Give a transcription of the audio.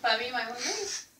Para mí, my.